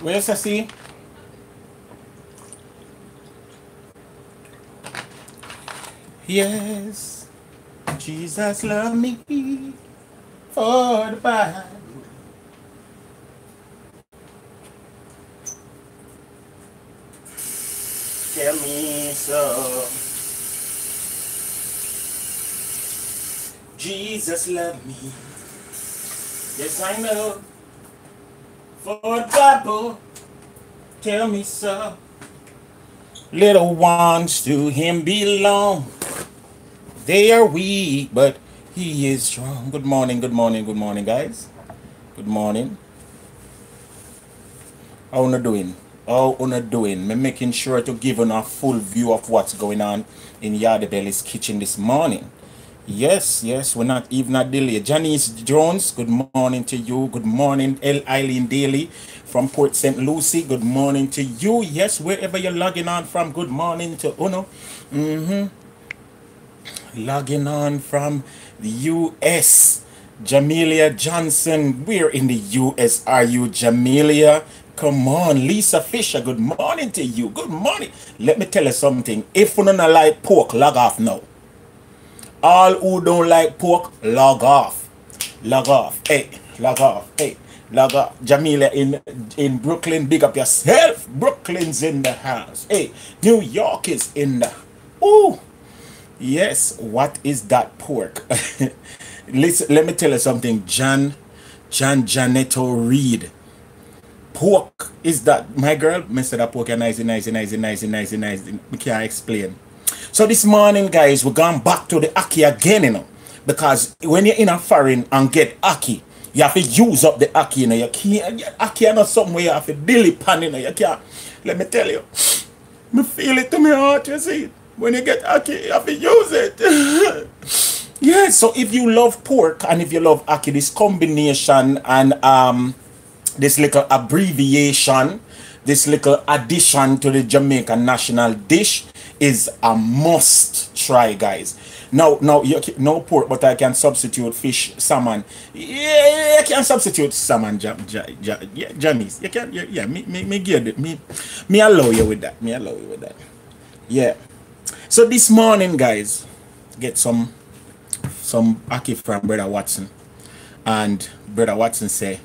Where's see? Yes, Jesus love me for the Bible. Tell me so. Jesus love me. Yes, I know. For Bible, tell me so. Little ones to him belong. They are weak, but he is strong. Good morning, good morning, good morning, guys. Good morning. How una doing? How una doing? Me making sure to give you a full view of what's going on in Yardie Belly's kitchen this morning. Yes, yes, we're not even a delay. Janice Jones, good morning to you. Good morning, El Eileen Daly from Port St. Lucie. Good morning to you. Yes, wherever you're logging on from, good morning to Uno. Mm-hmm. Logging on from the US. Jamelia Johnson, we're in the US are you, Jamelia? Come on, Lisa Fisher, good morning to you. Good morning. Let me tell you something. If you don't like pork, log off now. All who don't like pork, log off. Log off. Hey, log off. Hey, log off. Jamila in in Brooklyn, big up yourself. Brooklyn's in the house. Hey, New York is in the. Ooh. Yes, what is that pork? Listen, let me tell you something. John, John Janetto Reed. Pork is that my girl? Mr. That pork nice, nice, nice, nice, nice, nice. We can't explain. So this morning, guys, we're going back to the Ackee again, you know. Because when you're in a foreign and get Ackee, you have to use up the Ackee, you know. You can't, Ackee are not something you have to dilly pan, you know. You can't, let me tell you. Me feel it to my heart, you see. When you get Ackee, you have to use it. yeah, so if you love pork and if you love Ackee, this combination and um this little abbreviation, this little addition to the Jamaican national dish is a must try, guys. Now, now, you, no pork, but I can substitute fish, salmon. Yeah, you can substitute salmon, jam, jam, jam, yeah, jammies. You can, yeah, yeah me, me, me, give it, me, me allow you with that. Me allow you with that. Yeah. So this morning, guys, get some, some ackee from Brother Watson, and Brother Watson say,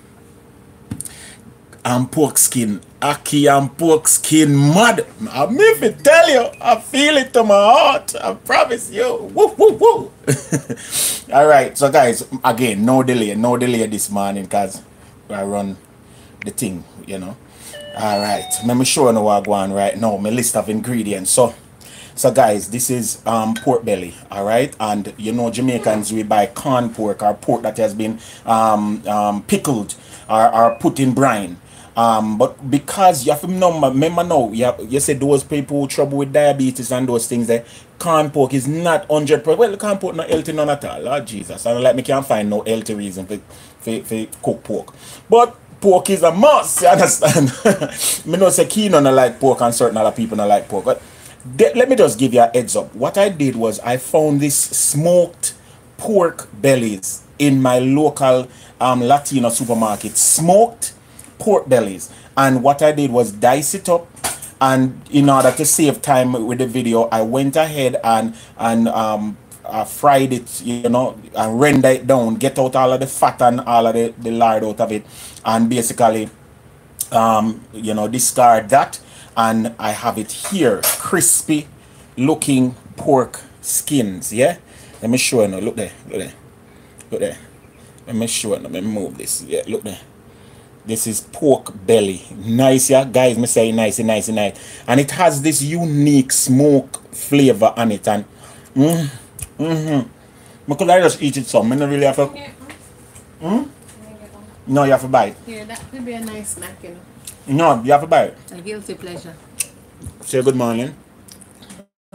and pork skin. Ackee and pork skin mud. I mean to tell you, I feel it to my heart. I promise you. Woo, woo, woo. All right, so guys, again, no delay, no delay this morning because I run the thing, you know. All right, let me show you what I go on right now. My list of ingredients. So, so guys, this is um, pork belly, all right? And you know, Jamaicans, we buy corn pork or pork that has been um, um, pickled or, or put in brine. Um, but because you have to remember, remember now, you, have, you said those people trouble with diabetes and those things, that corn pork is not 100%. Well, corn pork not put no healthy none at all. Oh, Jesus. Don't like me can't find no healthy reason for, for, for cook pork. But pork is a must, you understand? me know say keen on like pork and certain other people don't like pork. But let me just give you a heads up. What I did was I found this smoked pork bellies in my local um, Latino supermarket. Smoked pork bellies. And what I did was dice it up and in order to save time with the video I went ahead and and um, uh, fried it you know and render it down get out all of the fat and all of the, the lard out of it and basically um, you know discard that. And I have it here crispy looking pork skins yeah? Let me show you now. Look there look there look there. Let me show you let me move this yeah look there this is pork belly. Nice, yeah? Guys, me say nice, nice, nice. And it has this unique smoke flavor on it. And, mm, mm-hmm. Because I just eat it some. I don't really have to... Hmm? No, you have to buy it. Yeah, that could be a nice snack, you know. No, you have to buy it. A guilty pleasure. Say good morning.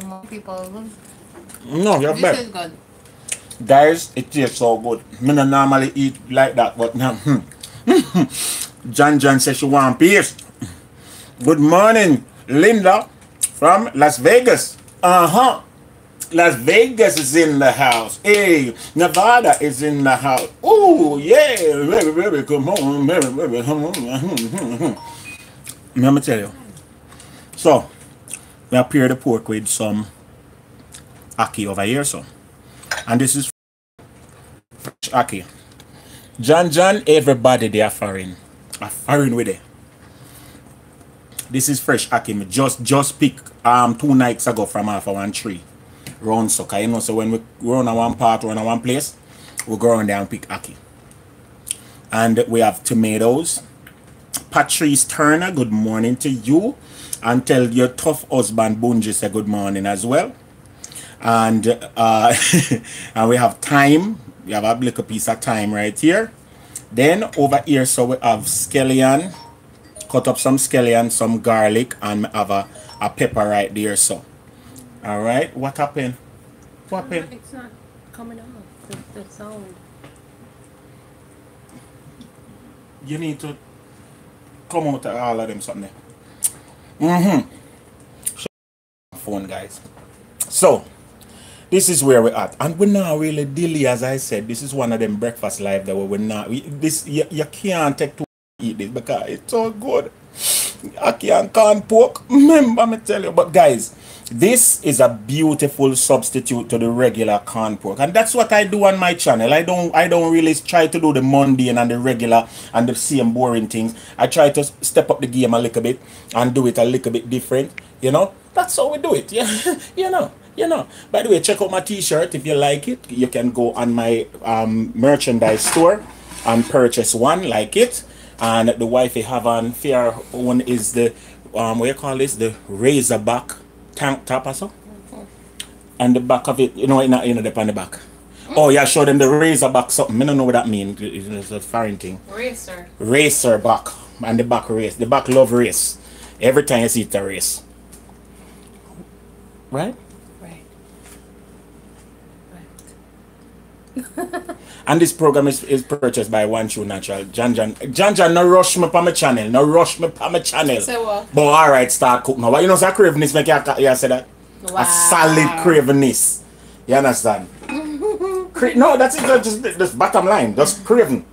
More people. No, you have to buy This it. is good. Guys, it tastes so good. Me not normally eat like that, but now... John John says she want peace. Good morning, Linda from Las Vegas. Uh-huh. Las Vegas is in the house. Hey, Nevada is in the house. Oh, yeah. Baby, baby, come on. Baby, baby, come on. Let me tell you. So, we prepare the pork with some ackee over here, so. And this is fresh ackee. John John, everybody they are. Are foreign with it. This is fresh. Me just just pick um two nights ago from of one tree. Round so you know so when we run on one part or on one place, we go around there and pick ackee. And we have tomatoes. Patrice Turner, good morning to you. And tell your tough husband Bunji say good morning as well. And uh and we have thyme. We have a little piece of thyme right here. Then over here so we have scallion. Cut up some scallion, some garlic, and have a, a pepper right there so. Alright, what happened? What happened? It's not coming off. The, the sound. you need to come out of all of them something. Mm-hmm. Phone guys. So this is where we're at. And we're not really dilly as I said. This is one of them breakfast live that we're not we, this you, you can't take to eat this because it's so good. I can't can pork. Remember me tell you. But guys, this is a beautiful substitute to the regular corn pork. And that's what I do on my channel. I don't I don't really try to do the mundane and the regular and the same boring things. I try to step up the game a little bit and do it a little bit different. You know? That's how we do it. Yeah. you know. You know. By the way, check out my t-shirt if you like it. You can go on my um, merchandise store and purchase one like it. And the wifey have on fair one is the um what you call this? The razorback tank top or so. And the back of it, you know, in you know, the on the back. Oh yeah, show them the razorback something. I don't know what that means. It's a foreign thing. Racer. Racer back. And the back race. The back love race. Every time you see it a race. Right. And this program is, is purchased by One True Natural. Jan Jan Jan Jan no rush me pa my channel. No rush me pa my channel. So what? But alright, start cook now. But you know say craveness make you, you say that? Wow. A solid craveness. You understand? Cra- no, that's it. That's just this bottom line. Just craven.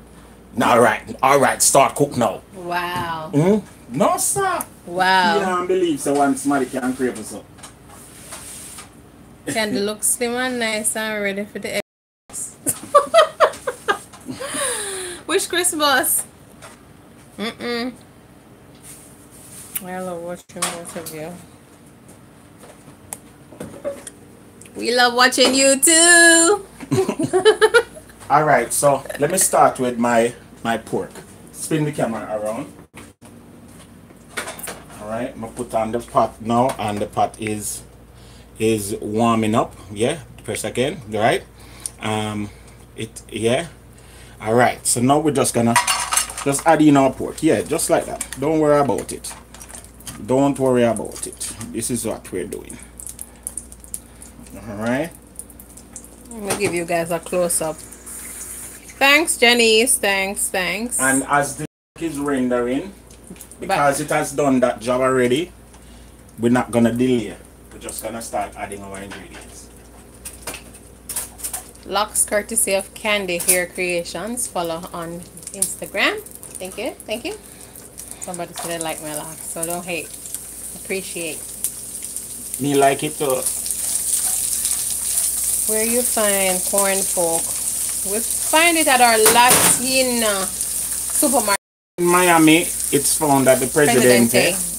Now, alright, alright, start cook now. Wow. Hmm? No, sir. Wow. You don't believe so one somebody can crave so. Can look slim and nice and ready for the Which Christmas? Mm-mm. I love watching both of you. We love watching you too. Alright, so let me start with my my pork. Spin the camera around. Alright, I'm gonna put on the pot now and the pot is is warming up. Yeah, press again, right? Um it yeah. Alright, so now we're just gonna just add in our pork. Yeah, just like that. Don't worry about it. Don't worry about it. This is what we're doing. Alright. I'm gonna give you guys a close up. Thanks, Janice. Thanks, thanks. And as the is rendering, because it has done that job already, we're not gonna delay. We're just gonna start adding our ingredients. Locks courtesy of Candy Hair Creations. Follow on Instagram. Thank you. Thank you. Somebody said they like my locks, so don't hate. Appreciate. Me like it too. Where you find corn pork? We find it at our Latin uh, supermarket. In Miami, it's found at the Presidente. Presidente.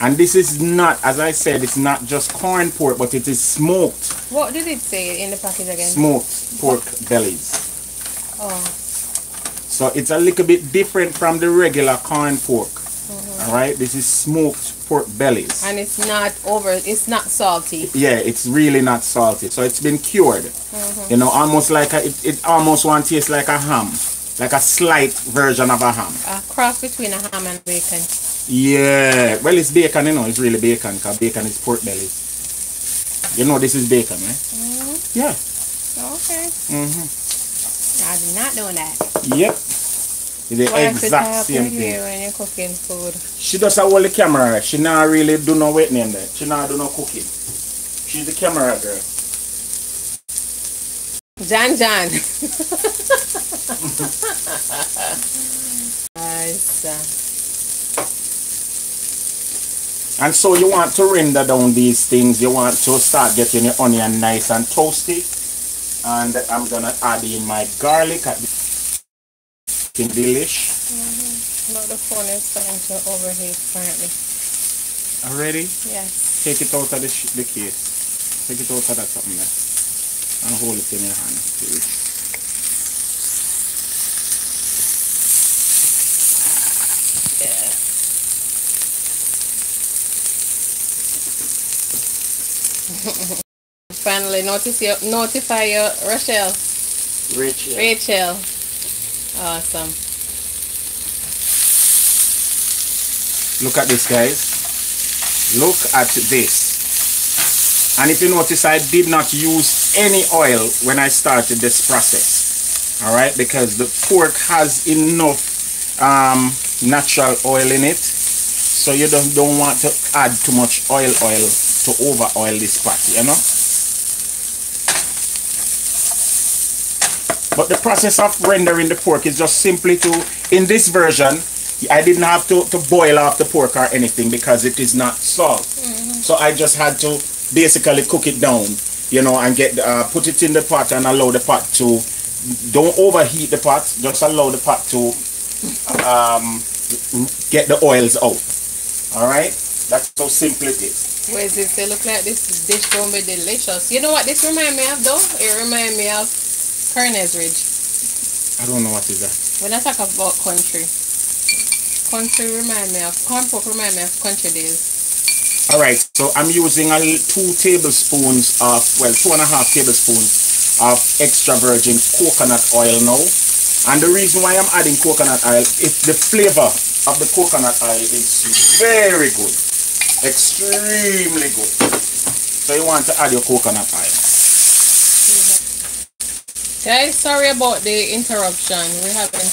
And this is not, as I said, it's not just corn pork, but it is smoked, What did it say in the package again? smoked pork bellies. Oh, So it's a little bit different from the regular corn pork. Mm-hmm. All right, this is smoked pork bellies. and it's not over. It's not salty. yeah, it's really not salty. So it's been cured. Mm-hmm. You know, almost like a, it, it almost one tastes like a ham, like a slight version of a ham. A cross between a ham and bacon. Yeah, well, it's bacon, you know, it's really bacon because bacon is pork belly. You know, this is bacon, right? Yeah. Okay. Mm-hmm. I did not know that. Yep. It's the it exact same thing. when you're cooking food? She does a hold the camera. She not really do no waiting in there. She not do no cooking. She's the camera girl. Jan Jan. nice. And so you want to render down these things. You want to start getting your onion nice and toasty. And I'm gonna add in my garlic at the delish. Mm-hmm. No, the phone is starting to overheat currently. Already? Yes. Take it out of the, the case. Take it out of that something there. And hold it in your hand, please. Yeah. Finally, notice your, notify your Rochelle. Rich. yeah. Rachel. Awesome. Look at this, guys. Look at this. And if you notice, I did not use any oil when I started this process. All right, because the pork has enough um, natural oil in it. So you don't, don't want to add too much oil oil to over oil this patty, you know? But the process of rendering the pork is just simply to, in this version, I didn't have to, to boil off the pork or anything because it is not salt. So I just had to basically cook it down, you know, and get uh, put it in the pot and allow the pot to, don't overheat the pot, just allow the pot to um, get the oils out. All right, that's how simple it is. Where's it? They look like this dish gonna be delicious. You know what this remind me of though? It remind me of Kernez Ridge. I don't know what is that. When I talk about country, country remind me of corn pork remind me of country days. All right, so I'm using a two tablespoons of, well, two and a half tablespoons of extra virgin coconut oil now. And the reason why I'm adding coconut oil is the flavor of the coconut oil is very good, extremely good. So you want to add your coconut oil. Mm-hmm. Guys, sorry about the interruption. We're having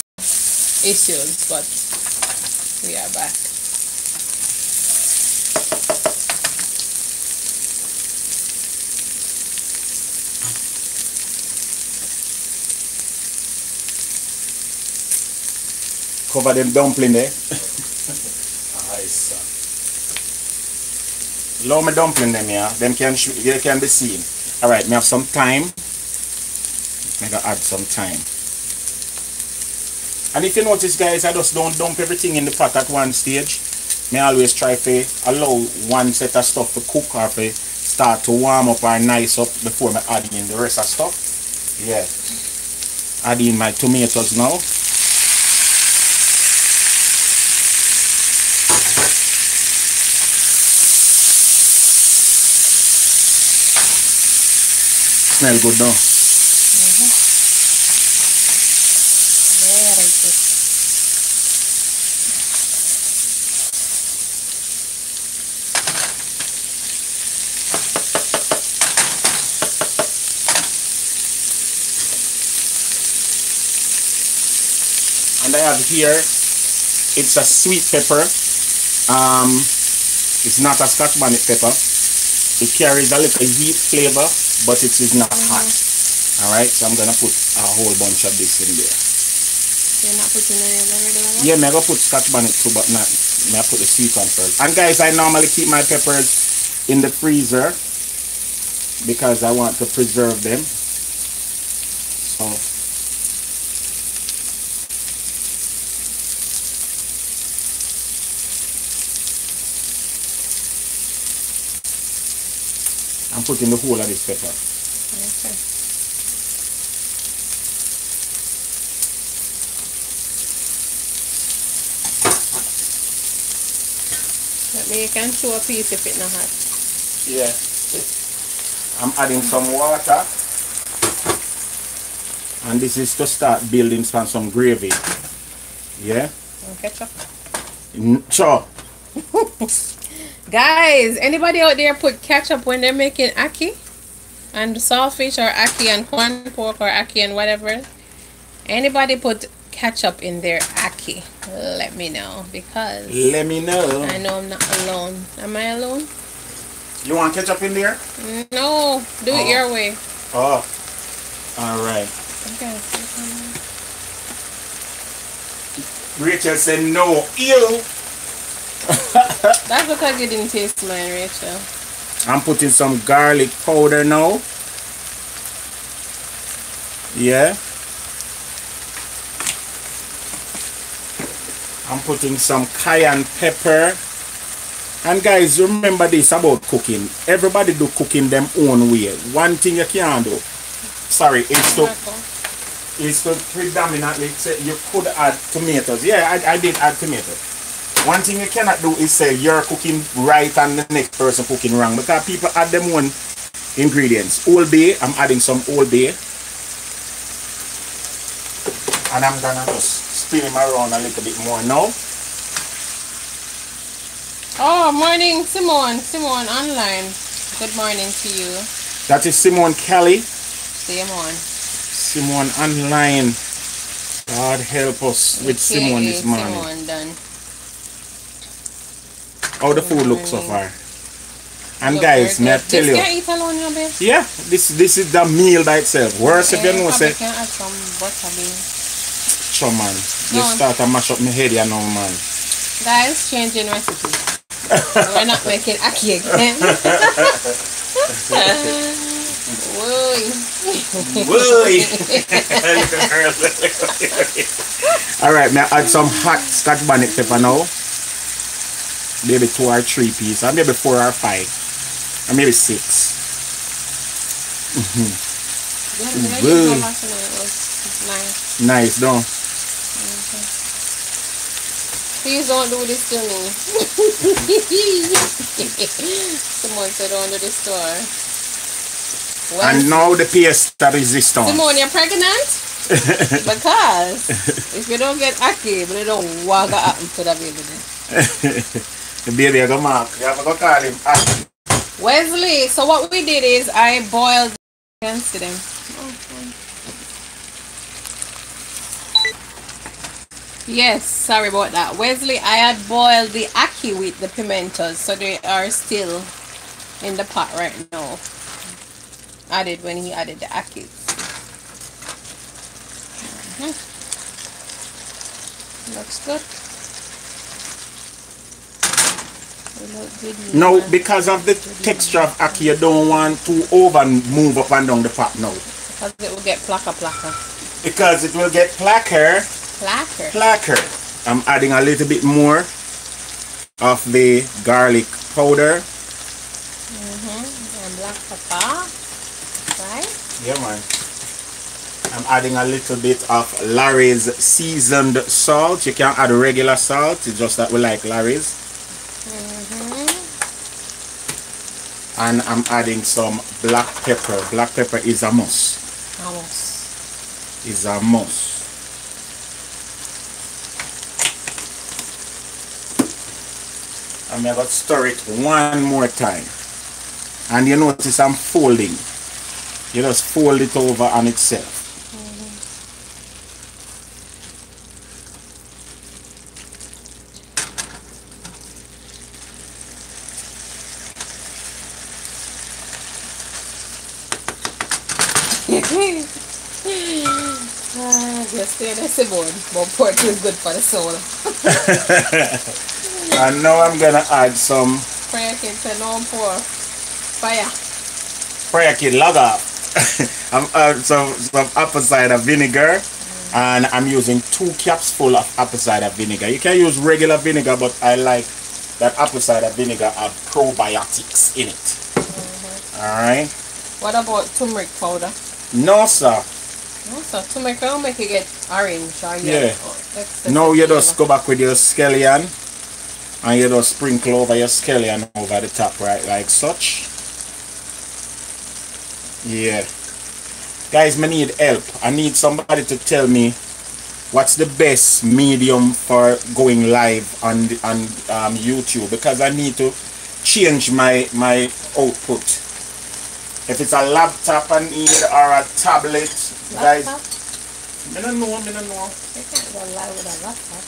issues, but we are back. Cover them dumpling there. Eh? nice. Allow me dumpling them here. Them can sh- they can be seen. All right, me have some thyme. I gotta add some thyme. And if you notice, guys, I just don't dump everything in the pot at one stage. Me always try to allow one set of stuff to cook or to start to warm up or nice up before me add in the rest of stuff. Yeah. Add in my tomatoes now. Smell good now. Very good. and I have here it's a sweet pepper. Um it's not a scotch bonnet pepper. It carries a little heat flavor but it is not hot. All right so I'm gonna put a whole bunch of this in there. You're not putting any of the regular one? yeah me I go put scotch bonnet too but not I put the sweet one first. And guys I normally keep my peppers in the freezer because I want to preserve them putting the whole of this pepper Okay. That mean you can show a piece if it's not hot. Yeah. I'm adding some water. And this is to start building some, some gravy. Yeah? And ketchup. Sure. Guys, anybody out there put ketchup when they're making ackee? And saltfish or ackee and corn pork or ackee and whatever? Anybody put ketchup in their ackee? Let me know because Let me know. I know I'm not alone. Am I alone? You want ketchup in there? No, do it Oh. your way. Oh. Alright. Okay. Rachel said no. Ew. That's because you didn't taste mine, Rachel. I'm putting some garlic powder now. Yeah. I'm putting some cayenne pepper. And guys, remember this about cooking. Everybody do cooking them own way. One thing you can't do, sorry, is to is to predominantly you could add tomatoes. Yeah, I, I did add tomatoes. One thing you cannot do is say you're cooking right and the next person cooking wrong because people add them own ingredients. Old Bay, I'm adding some Old Bay. And I'm gonna just spin him around a little bit more now. Oh, morning, Simone. Simone online. Good morning to you. That is Simone Kelly. Same on. Simone online. God help us with Simone this morning. Simone done. How the food looks so far. And Look guys, very may I good. tell this you, can eat alone, you babe. yeah, this this is the meal by itself. Worse if you know probably say, can add some butter beans. Sure man, you No. start to mash up my head you know man. Guys, changing recipe. We're not making ackee again. Whoa. Alright, may I add some hot scotch bonnet pepper now. Maybe two or three pieces, or maybe four or five, or maybe six. Yeah, the Whoa. veggies was nice. Nice, don't? Please don't do this to me. Someone said don't do this to her. Well, And now the paste that is this time. Simone, you're pregnant? because if you don't get but you don't what gonna happen to the baby. the baby mark. You have to call him. Ah, Wesley, so what we did is I boiled against them. Yes, sorry about that. Wesley, I had boiled the ackee with the pimentos, so they are still in the pot right now. Added when he added the ackee. Mhm. Looks good. They look good, No, because of the texture of ackee, you don't want to over move up and down the pot now. Because it will get plaka plaka. Because it will get placker, Placker. placker. I'm adding a little bit more of the garlic powder. Mm-hmm. And black pepper. Right? Yeah, man. I'm adding a little bit of Lawry's seasoned salt. You can add regular salt, it's just that we like Lawry's. Mm-hmm. And I'm adding some black pepper. Black pepper is a must. Almost. Is a must. I'm going to stir it one more time. And you notice I'm folding. You just fold it over on itself. Simone. But pork is good for the soul. And now I'm gonna add some Prayer kid said no pour. Fire. prayer kid log off. I'm uh, some some apple cider vinegar, and I'm using two caps full of apple cider vinegar. You can use regular vinegar, but I like that apple cider vinegar have probiotics in it. All right. What about turmeric powder? No, sir. So turmeric will make it get orange or Yeah. yellow. Excessive Now you just go back with your scallion, and you just sprinkle over your scallion over the top, right, like such. Yeah. Guys, I need help. I need somebody to tell me what's the best medium for going live on the- on um, YouTube because I need to change my my output. If it's a laptop I need or a tablet, guys. I don't know, I don't know. You can't go live with a laptop.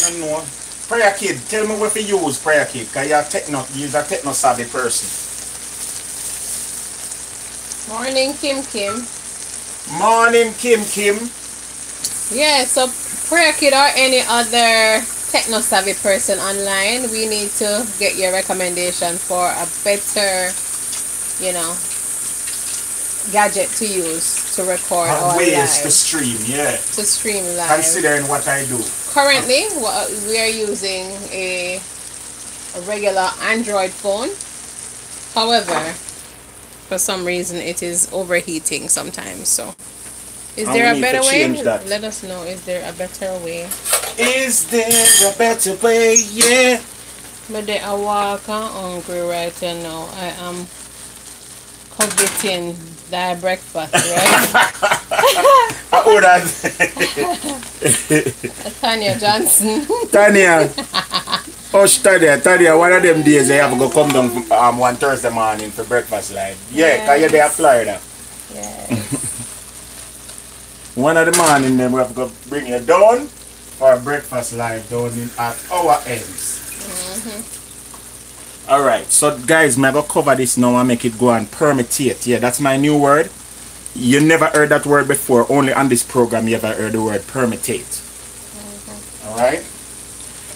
No, no. Prayer kid, tell me what to use prayer kid, cause you're a techno, you're a techno savvy person. Morning, Kim Kim. Morning, Kim Kim. Yeah, so prayer kid or any other techno savvy person online, we need to get your recommendation for a better, you know, gadget to use to record or ways live, to stream, yeah. to stream live. Considering what I do. Currently, we are using a, a regular Android phone. However, for some reason, it is overheating sometimes. So, is there a better way? that. Let us know. Is there a better way? Is there a better way? Yeah. But they are walking hungry right now. I am coveting thy breakfast, right? I would have. Tanya Johnson. Tanya. Oh, Tanya. Tanya, one of them days I have to go come down um, one Thursday morning for breakfast live. Yeah, because you're there Florida. yeah. One of the morning then we have to go bring you down for breakfast live down in, at our ends. Alright, so guys, I'm gonna cover this now and make it go and permutate. Yeah, that's my new word. You never heard that word before, only on this program you ever heard the word permutate. Alright?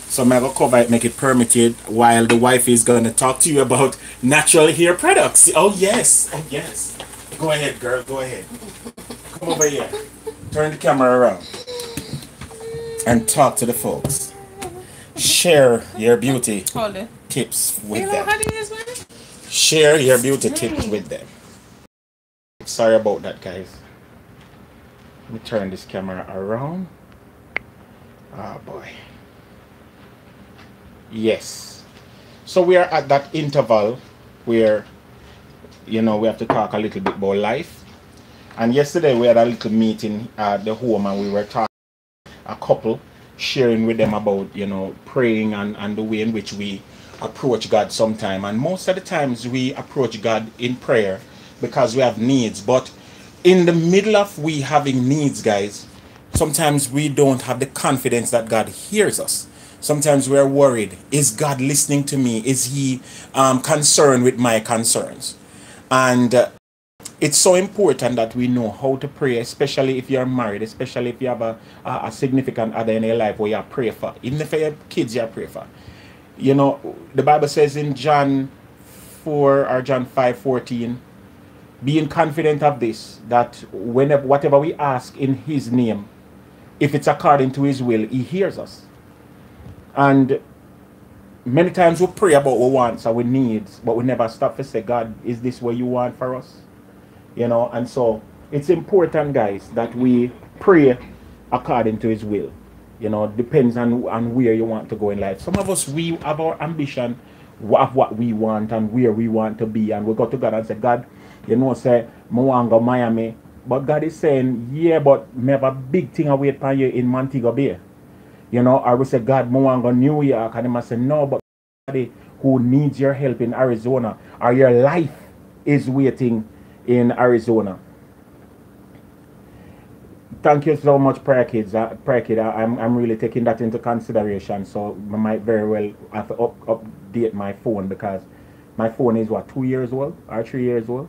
So I'm gonna cover it, make it permutate while the wife is gonna talk to you about natural hair products. Oh yes, oh yes. Go ahead, girl, go ahead. Come over here. Turn the camera around. And talk to the folks. Share your beauty Hold it. Tips You with know them. how to use one? Share your beauty tips with them. Sorry about that, guys. Let me turn this camera around. Oh boy. Yes. So we are at that interval where, you know, we have to talk a little bit about life. And yesterday we had a little meeting at the home and we were talking a couple sharing with them about you know praying and, and the way in which we approach god sometime and most of the times we approach god in prayer because we have needs but in the middle of we having needs guys sometimes we don't have the confidence that god hears us sometimes we're worried is god listening to me is he um, concerned with my concerns and uh, it's so important that we know how to pray, especially if you're married, especially if you have a, a, a significant other in your life where you pray for. Even if you have kids, you pray for. You know, the Bible says in John 4 or John 5 14, being confident of this, that whenever whatever we ask in his name, if it's according to his will, he hears us. And many times we pray about what we want, our needs, but we never stop to say, God, is this what you want for us? you know and so it's important guys that we pray according to his will you know depends on on where you want to go in life. Some of us we have our ambition of what we want and where we want to be. And we go to god and say god you know say go miami. But god is saying yeah but me have a big thing await for you in montego bay. You know I we say god go new york. And him say no but somebody who needs your help in arizona or your life is waiting in Arizona. Thank you so much, Prayer Kids. Uh, Prayer Kid, I, I'm, I'm really taking that into consideration. So I might very well have to up, update my phone because my phone is what two years old or three years old.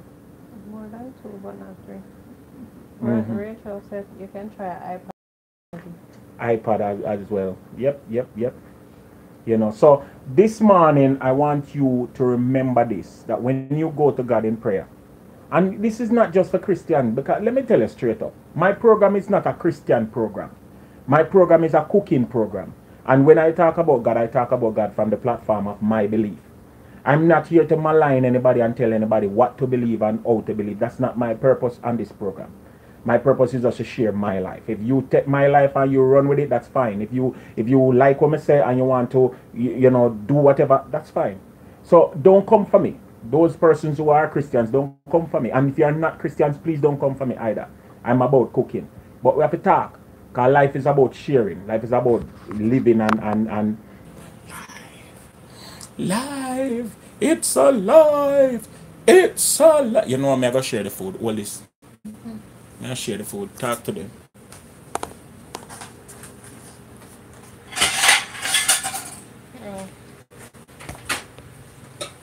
More than two, but not 3 Mhm. Rachel said you can try iPad. iPad as, as well. Yep, yep, yep. You know, so this morning I want you to remember this that when you go to God in prayer, and this is not just for Christian, because let me tell you straight up, my program is not a Christian program. My program is a cooking program. And when I talk about God, I talk about God from the platform of my belief. I'm not here to malign anybody and tell anybody what to believe and how to believe. That's not my purpose on this program. My purpose is just to share my life. If you take my life and you run with it, that's fine. If you if you like what I say and you want to you, you know do whatever, that's fine. So don't come for me. Those persons who are Christians, don't come for me. And if you are not Christians, please don't come for me either. I'm about cooking. But we have to talk. Because life is about sharing. Life is about living and and, and life. It's alive. It's alive. You know I'm gonna share the food. All this. I'm gonna share the food. Talk to them.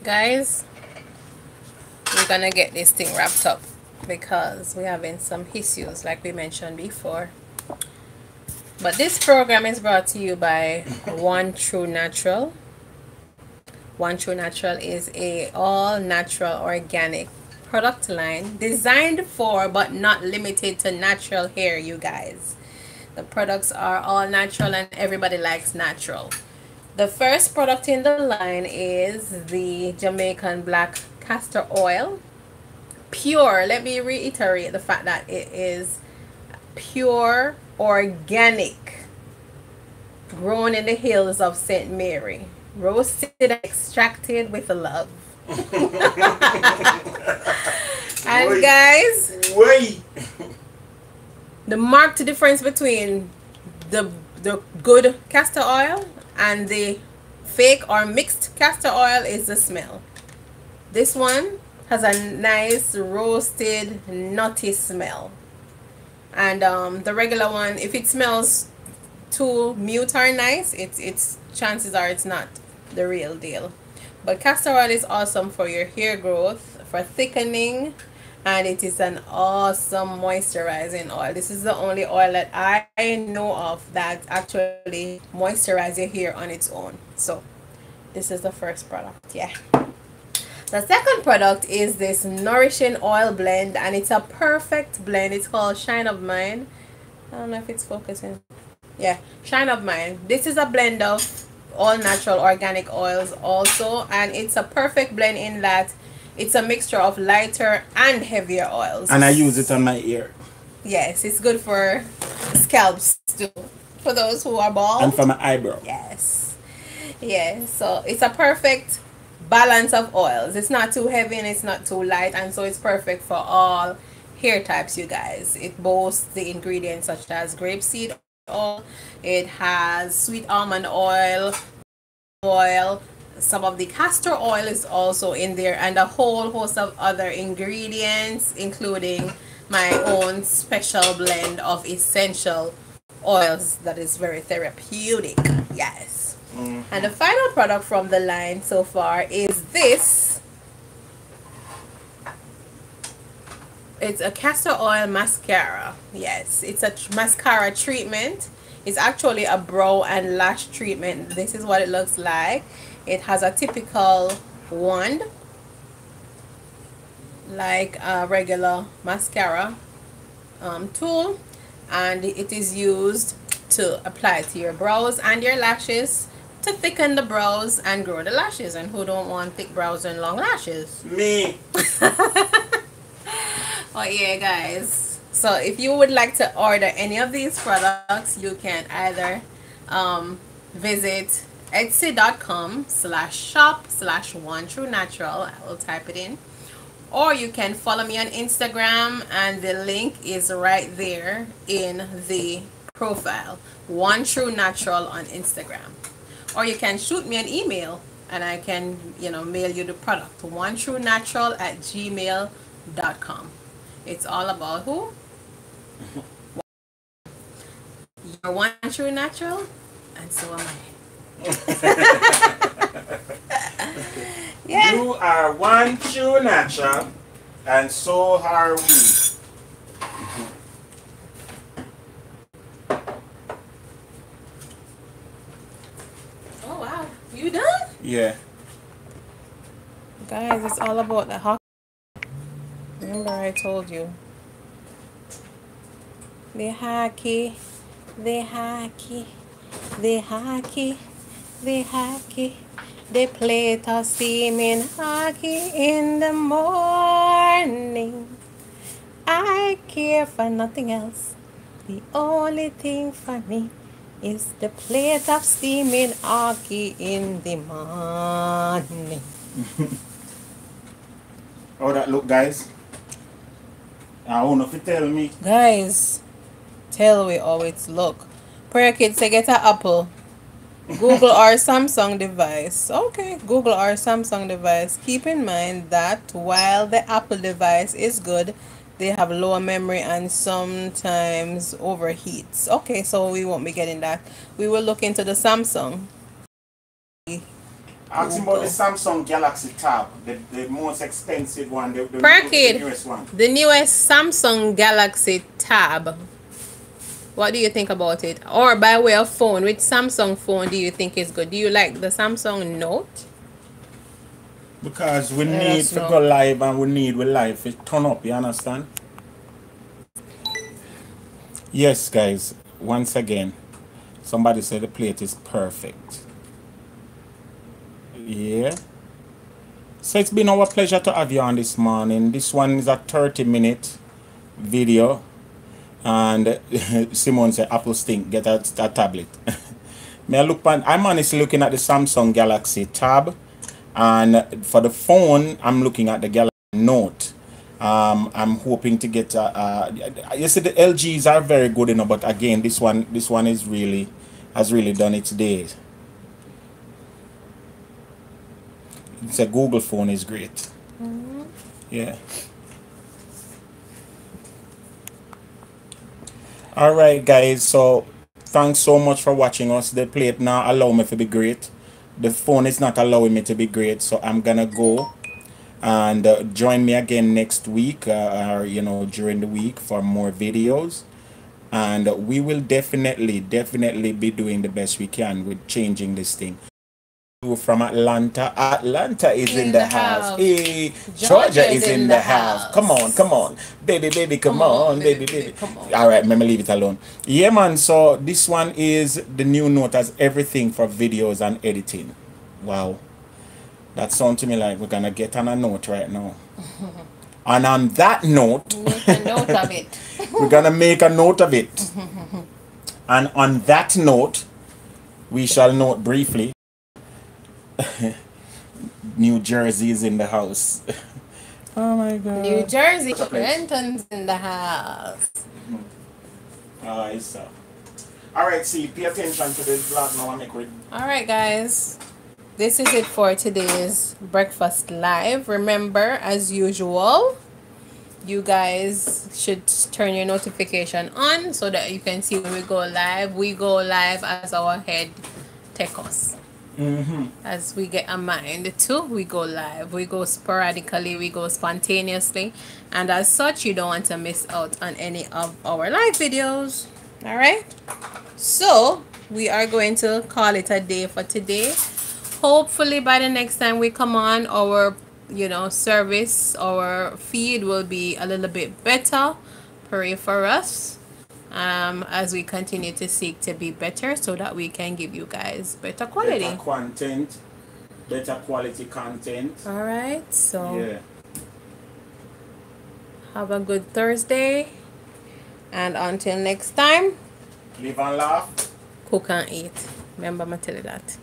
Guys, we're gonna get this thing wrapped up because we're having some issues like we mentioned before. But this program is brought to you by One True Natural. One True Natural is a all natural organic product line designed for but not limited to natural hair, you guys. The products are all natural and everybody likes natural. The first product in the line is the Jamaican Black Castor Oil. Pure, let me reiterate the fact that it is pure organic grown in the hills of St. Mary roasted extracted with love and Wait. guys Wait. the marked difference between the the good castor oil and the fake or mixed castor oil is the smell this one has a nice roasted nutty smell. And um, the regular one if it smells too mute or nice it's it's chances are it's not the real deal. But castor oil is awesome for your hair growth for thickening and it is an awesome moisturizing oil. This is the only oil that i know of that actually moisturize your hair on its own. So this is the first product yeah the second product is this nourishing oil blend and it's a perfect blend it's called shine of mine i don't know if it's focusing yeah shine of mine this is a blend of all natural organic oils also and it's a perfect blend in that it's a mixture of lighter and heavier oils And I use it on my ear. yes it's good for scalps too for those who are bald And for my eyebrow. Yes. Yeah, so it's a perfect balance of oils. It's not too heavy and it's not too light, and so it's perfect for all hair types, you guys. It boasts the ingredients such as grapeseed oil, it has sweet almond oil, oil, some of the castor oil is also in there, and a whole host of other ingredients, including my own special blend of essential oils that is very therapeutic. Yes. And the final product from the line so far is this. It's a castor oil mascara. Yes, it's a mascara treatment. It's actually a brow and lash treatment. This is what it looks like. It has a typical wand like a regular mascara um, tool and it is used to apply to your brows and your lashes to thicken the brows and grow the lashes and who don't want thick brows and long lashes? Me. oh yeah guys. So if you would like to order any of these products you can either um, visit etsy.com slash shop slash one true natural. I will type it in. Or you can follow me on instagram and the link is right there in the profile. One true natural on instagram or you can shoot me an email and i can you know mail you the product. One true natural at gmail.com it's all about who? You're one true natural and so am i. Yeah You are one true natural, and so are we. oh wow you done Yeah. Guys, it's all about the ackee. Remember I told you. The ackee, the ackee, the ackee, the ackee. They play toss steaming ackee in the morning. I care for nothing else. The only thing for me is the plate of steaming ackee in the morning. How that look, guys? I want if you tell me. Guys, tell we how it look. Prayer kids say get an Apple. Google or Samsung device. Okay, Google or Samsung device. Keep in mind that while the Apple device is good, they have lower memory and sometimes overheats. Okay, so we won't be getting that. We will look into the Samsung. Ask him about the Samsung Galaxy Tab, the, the most expensive one, the, the, the newest one. The newest Samsung Galaxy Tab. What do you think about it? Or by way of phone, which Samsung phone do you think is good? Do you like the Samsung Note? Because we Let need to go live and we need we live it turn up, you understand? Yes, guys. Once again, somebody said the plate is perfect. Yeah. So it's been our pleasure to have you on this morning. This one is a 30 minute video. And Simone said, Apple stink, get a, a tablet. May I look I'm honestly looking at the Samsung Galaxy Tab. And for the phone, I'm looking at the Galaxy Note. Um, I'm hoping to get. Uh, uh, you see, the LGs are very good, you know. But again, this one, this one is really, has really done its days. It's a Google phone is great. Yeah. All right, guys. So thanks so much for watching us. The plate now allow me to be great. The phone is not allowing me to be great, so I'm gonna go and uh, join me again next week, uh, or you know during the week for more videos. And we will definitely, definitely be doing the best we can with changing this thing. From Atlanta, Atlanta is in, In the, the house. house. Hey, Georgia, Georgia is is in, in the the house. house. Come on, come on, baby, baby, come, Come on, on, baby, baby, baby. come on. All right, let me leave it alone. Yeah, man. So this one is the new note has everything for videos and editing. Wow, that sounds to me like we're gonna get on a note right now. and on that note, Make a note of it. we're gonna make a note of it. and on that note, we shall note briefly. New Jersey is in the house. oh my god. New Jersey? Clinton's in the house. Mm-hmm. Alright, so. Alright, see, pay attention to this vlog now I make with All right, guys. This is it for today's breakfast live. Remember, as usual, you guys should turn your notification on so that you can see when we go live. We go live as our head take us. Mm-hmm. As we get a mind too, we go live. We go sporadically, we go spontaneously. And as such, you don't want to miss out on any of our live videos. All right? So, we are going to call it a day for today. Hopefully, by the next time we come on, our you know service, our feed will be a little bit better. Pray for us um, as we continue to seek to be better so that we can give you guys better quality. better content, better quality content. All right. So Yeah. have a good Thursday. And until next time, Live and laugh. cook and eat. Remember, I tell you that.